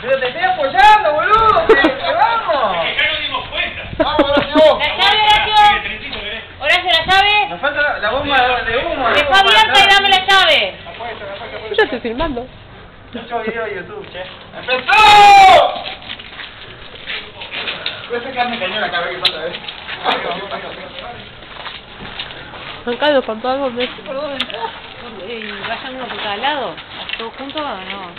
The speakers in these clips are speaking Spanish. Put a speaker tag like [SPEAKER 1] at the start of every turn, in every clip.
[SPEAKER 1] Te estoy apoyando, boludo. Vamos.
[SPEAKER 2] Vamos.
[SPEAKER 3] La Horacio. La llave.
[SPEAKER 1] Nos falta la, bomba de humo.
[SPEAKER 3] Deja abierta y dame la
[SPEAKER 4] estoy filmando.
[SPEAKER 1] Mucho video de YouTube, che.
[SPEAKER 2] ¡Empezó! Voy a sacarme cañón acá, a ver qué pasa, a ver.
[SPEAKER 4] Acá lo faltó algo de
[SPEAKER 3] ¿Y vayan uno por cada lado? ¿Todos juntos o no?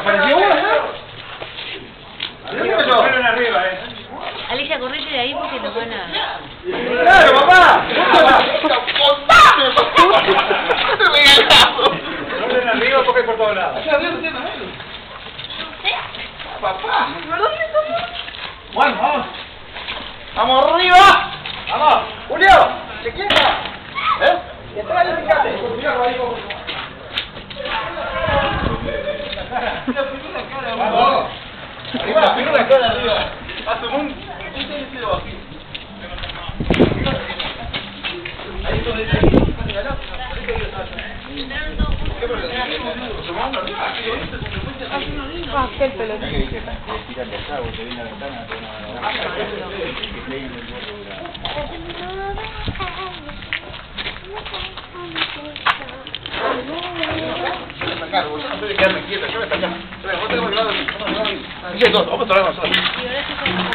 [SPEAKER 2] ¿Apareció uno, no? ¿Dónde
[SPEAKER 5] arriba, eh.
[SPEAKER 3] Alicia, correte de ahí porque nos van a...
[SPEAKER 2] ¡Claro, papá!
[SPEAKER 5] Fueron arriba porque por todos lados.
[SPEAKER 2] ¡Papá! Bueno, vamos. ¡Vamos arriba! ¡Vamos! ¡Julio! ¿Te quieres? ¿Eh?
[SPEAKER 1] Que te vayas, fíjate.
[SPEAKER 2] ¡Vamos! ¡Arriba! ¡Arriba la cara arriba! Hace un... un dedo así. Ahí donde dice...
[SPEAKER 4] Ah, qué pelota.
[SPEAKER 2] Sacar, boludo. No de quedarme quieta, yo voy a sacar. Espera, vos tenés que hablar de- Sí, no, vamos a hablar nosotros.
[SPEAKER 3] Y Horacio se va